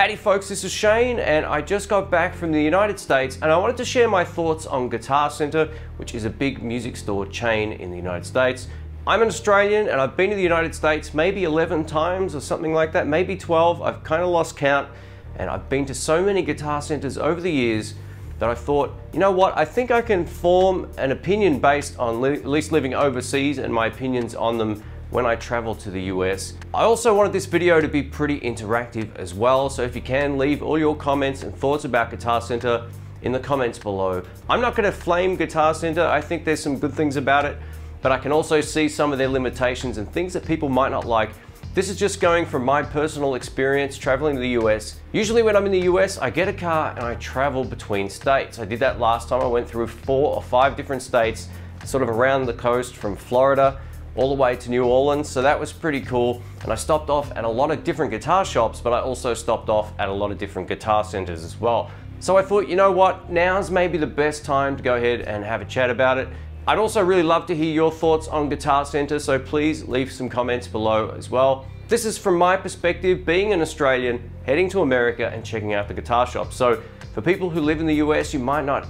Howdy folks, this is Shane and I just got back from the United States and I wanted to share my thoughts on Guitar Center, which is a big music store chain in the United States. I'm an Australian and I've been to the United States maybe 11 times or something like that, maybe 12. I've kind of lost count and I've been to so many guitar centers over the years that I thought, you know what, I think I can form an opinion based on at least living overseas and my opinions on them when I travel to the US. I also wanted this video to be pretty interactive as well, so if you can, leave all your comments and thoughts about Guitar Center in the comments below. I'm not gonna flame Guitar Center, I think there's some good things about it, but I can also see some of their limitations and things that people might not like. This is just going from my personal experience traveling to the US. Usually when I'm in the US, I get a car and I travel between states. I did that last time. I went through four or five different states, sort of around the coast from Florida all the way to New Orleans. So that was pretty cool. And I stopped off at a lot of different guitar shops, but I also stopped off at a lot of different guitar centers as well. So I thought, you know what, now's maybe the best time to go ahead and have a chat about it. I'd also really love to hear your thoughts on Guitar Center, so please leave some comments below as well. This is from my perspective, being an Australian, heading to America and checking out the guitar shop. So for people who live in the US, you might not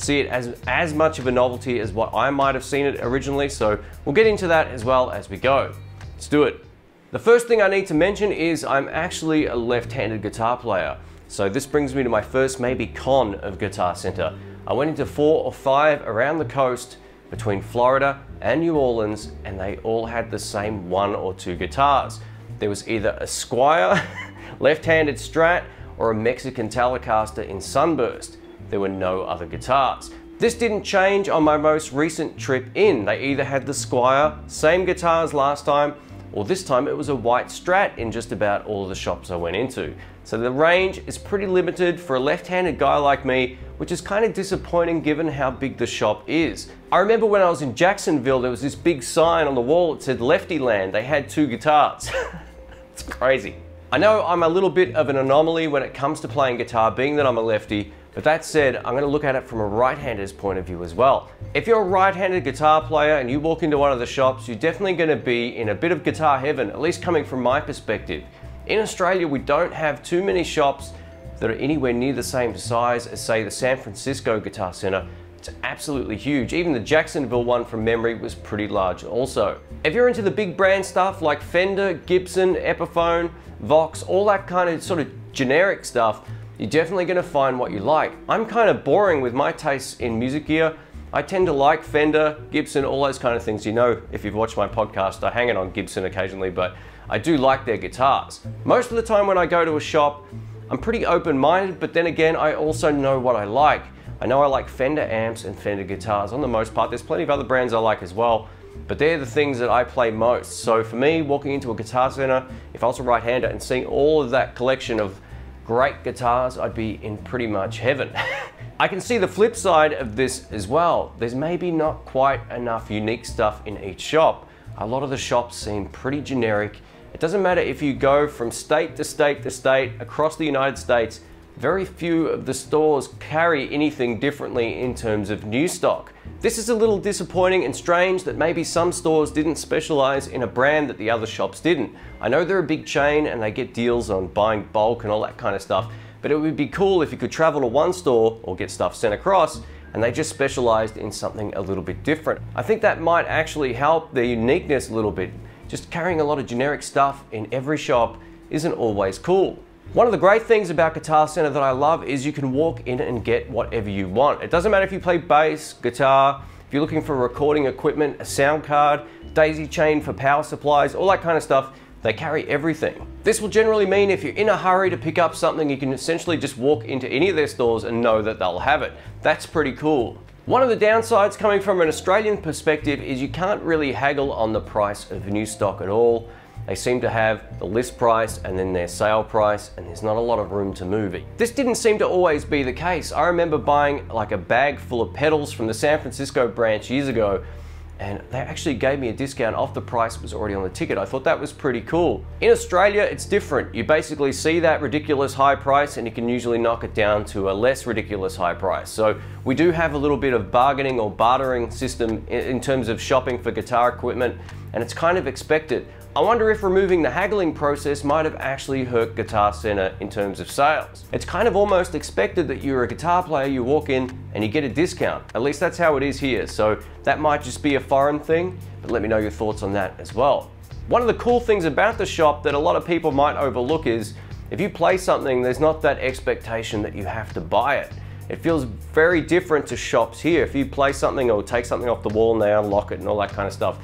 see it as, as much of a novelty as what I might have seen it originally, so we'll get into that as well as we go. Let's do it. The first thing I need to mention is I'm actually a left-handed guitar player. So this brings me to my first maybe con of Guitar Center. I went into four or five around the coast between Florida and New Orleans and they all had the same one or two guitars. There was either a Squier, left-handed Strat, or a Mexican Telecaster in Sunburst there were no other guitars. This didn't change on my most recent trip in. They either had the Squier, same guitar as last time, or this time it was a white Strat in just about all the shops I went into. So the range is pretty limited for a left-handed guy like me, which is kind of disappointing given how big the shop is. I remember when I was in Jacksonville, there was this big sign on the wall that said Lefty Land. They had two guitars. it's crazy. I know I'm a little bit of an anomaly when it comes to playing guitar, being that I'm a lefty, but that said, I'm going to look at it from a right-hander's point of view as well. If you're a right-handed guitar player and you walk into one of the shops, you're definitely going to be in a bit of guitar heaven, at least coming from my perspective. In Australia, we don't have too many shops that are anywhere near the same size as say the San Francisco Guitar Center. It's absolutely huge. Even the Jacksonville one from memory was pretty large also. If you're into the big brand stuff like Fender, Gibson, Epiphone, Vox, all that kind of sort of generic stuff, you're definitely gonna find what you like. I'm kind of boring with my tastes in music gear. I tend to like Fender, Gibson, all those kind of things. You know, if you've watched my podcast, I hang it on Gibson occasionally, but I do like their guitars. Most of the time when I go to a shop, I'm pretty open-minded, but then again, I also know what I like. I know I like Fender amps and Fender guitars on the most part. There's plenty of other brands I like as well, but they're the things that I play most. So for me, walking into a guitar center, if I was a right-hander and seeing all of that collection of great guitars, I'd be in pretty much heaven. I can see the flip side of this as well. There's maybe not quite enough unique stuff in each shop. A lot of the shops seem pretty generic. It doesn't matter if you go from state to state to state across the United States, very few of the stores carry anything differently in terms of new stock. This is a little disappointing and strange that maybe some stores didn't specialize in a brand that the other shops didn't. I know they're a big chain and they get deals on buying bulk and all that kind of stuff, but it would be cool if you could travel to one store or get stuff sent across and they just specialized in something a little bit different. I think that might actually help their uniqueness a little bit. Just carrying a lot of generic stuff in every shop isn't always cool. One of the great things about Guitar Center that I love is you can walk in and get whatever you want. It doesn't matter if you play bass, guitar, if you're looking for recording equipment, a sound card, daisy chain for power supplies, all that kind of stuff, they carry everything. This will generally mean if you're in a hurry to pick up something, you can essentially just walk into any of their stores and know that they'll have it. That's pretty cool. One of the downsides coming from an Australian perspective is you can't really haggle on the price of new stock at all. They seem to have the list price and then their sale price and there's not a lot of room to move it. This didn't seem to always be the case. I remember buying like a bag full of pedals from the San Francisco branch years ago and they actually gave me a discount off the price that was already on the ticket. I thought that was pretty cool. In Australia, it's different. You basically see that ridiculous high price and you can usually knock it down to a less ridiculous high price. So we do have a little bit of bargaining or bartering system in terms of shopping for guitar equipment, and it's kind of expected. I wonder if removing the haggling process might have actually hurt Guitar Center in terms of sales. It's kind of almost expected that you're a guitar player, you walk in and you get a discount. At least that's how it is here. So that might just be a foreign thing, but let me know your thoughts on that as well. One of the cool things about the shop that a lot of people might overlook is if you play something, there's not that expectation that you have to buy it. It feels very different to shops here. If you play something or take something off the wall and they unlock it and all that kind of stuff,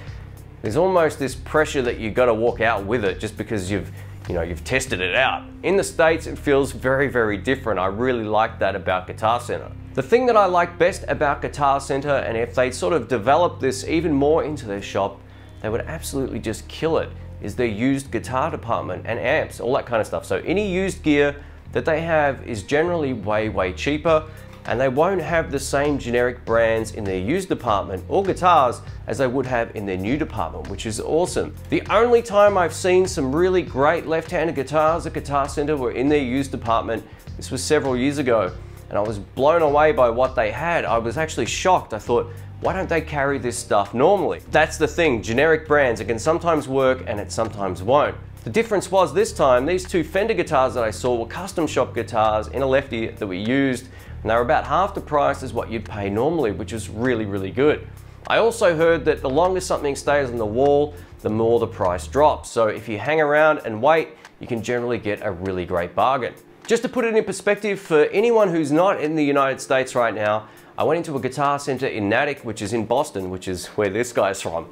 there's almost this pressure that you've got to walk out with it just because you've you know you've tested it out. In the States it feels very very different. I really like that about Guitar Center. The thing that I like best about Guitar Center and if they sort of develop this even more into their shop, they would absolutely just kill it is their used guitar department and amps, all that kind of stuff. So any used gear that they have is generally way way cheaper and they won't have the same generic brands in their used department or guitars as they would have in their new department, which is awesome. The only time I've seen some really great left-handed guitars at Guitar Center were in their used department. This was several years ago, and I was blown away by what they had. I was actually shocked. I thought, why don't they carry this stuff normally? That's the thing, generic brands, it can sometimes work and it sometimes won't. The difference was this time, these two Fender guitars that I saw were custom shop guitars in a lefty that we used and they were about half the price as what you'd pay normally, which is really, really good. I also heard that the longer something stays on the wall, the more the price drops. So if you hang around and wait, you can generally get a really great bargain. Just to put it in perspective, for anyone who's not in the United States right now, I went into a guitar center in Natick, which is in Boston, which is where this guy's from.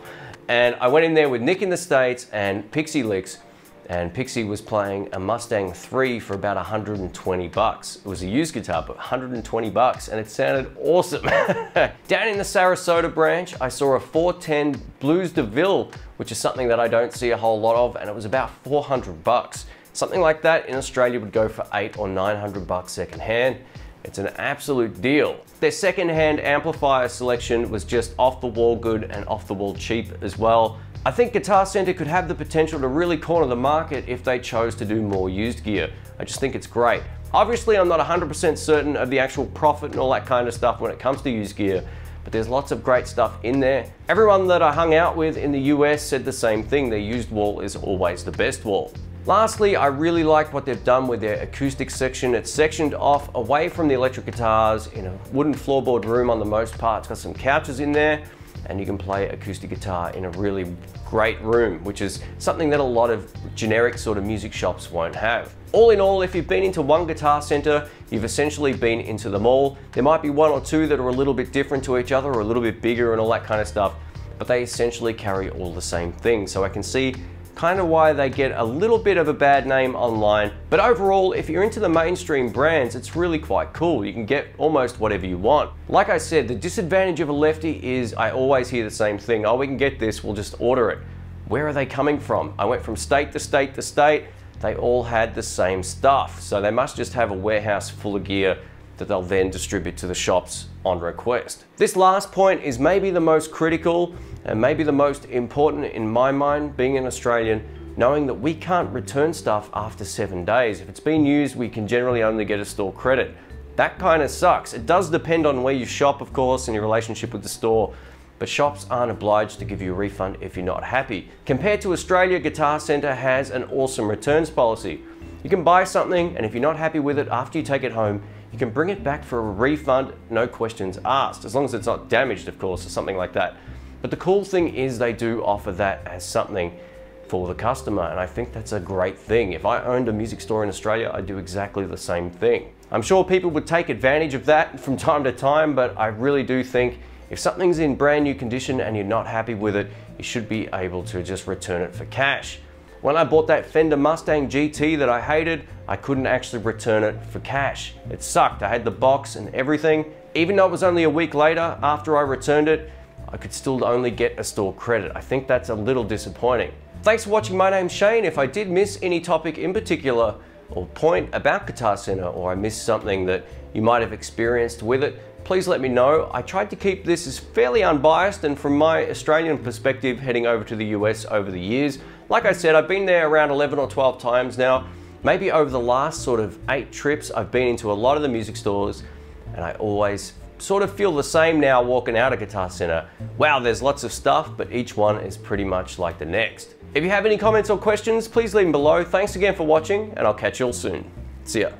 And I went in there with Nick in the States and Pixie Licks, and Pixie was playing a Mustang 3 for about 120 bucks. It was a used guitar, but 120 bucks, and it sounded awesome. Down in the Sarasota branch, I saw a 410 Blues DeVille, which is something that I don't see a whole lot of, and it was about 400 bucks. Something like that in Australia would go for eight or 900 bucks secondhand. It's an absolute deal. Their secondhand amplifier selection was just off the wall good and off the wall cheap as well. I think Guitar Center could have the potential to really corner the market if they chose to do more used gear. I just think it's great. Obviously, I'm not 100% certain of the actual profit and all that kind of stuff when it comes to used gear, but there's lots of great stuff in there. Everyone that I hung out with in the US said the same thing, their used wall is always the best wall. Lastly, I really like what they've done with their acoustic section. It's sectioned off away from the electric guitars in a wooden floorboard room on the most part. It's got some couches in there and you can play acoustic guitar in a really great room, which is something that a lot of generic sort of music shops won't have. All in all, if you've been into one guitar center, you've essentially been into them all. There might be one or two that are a little bit different to each other or a little bit bigger and all that kind of stuff, but they essentially carry all the same thing. So I can see kind of why they get a little bit of a bad name online. But overall, if you're into the mainstream brands, it's really quite cool. You can get almost whatever you want. Like I said, the disadvantage of a lefty is I always hear the same thing. Oh, we can get this, we'll just order it. Where are they coming from? I went from state to state to state. They all had the same stuff. So they must just have a warehouse full of gear that they'll then distribute to the shops on request. This last point is maybe the most critical and maybe the most important in my mind, being an Australian, knowing that we can't return stuff after seven days. If it's been used, we can generally only get a store credit. That kind of sucks. It does depend on where you shop, of course, and your relationship with the store, but shops aren't obliged to give you a refund if you're not happy. Compared to Australia, Guitar Center has an awesome returns policy. You can buy something, and if you're not happy with it after you take it home, you can bring it back for a refund, no questions asked, as long as it's not damaged, of course, or something like that. But the cool thing is they do offer that as something for the customer, and I think that's a great thing. If I owned a music store in Australia, I'd do exactly the same thing. I'm sure people would take advantage of that from time to time, but I really do think if something's in brand new condition and you're not happy with it, you should be able to just return it for cash. When I bought that Fender Mustang GT that I hated, I couldn't actually return it for cash. It sucked. I had the box and everything. Even though it was only a week later after I returned it, I could still only get a store credit. I think that's a little disappointing. Thanks for watching. My name's Shane. If I did miss any topic in particular or point about Guitar Center or I missed something that you might have experienced with it, please let me know. I tried to keep this as fairly unbiased and from my Australian perspective heading over to the US over the years. Like I said, I've been there around 11 or 12 times now. Maybe over the last sort of eight trips, I've been into a lot of the music stores and I always sort of feel the same now walking out of Guitar Center. Wow, there's lots of stuff, but each one is pretty much like the next. If you have any comments or questions, please leave them below. Thanks again for watching, and I'll catch you all soon. See ya.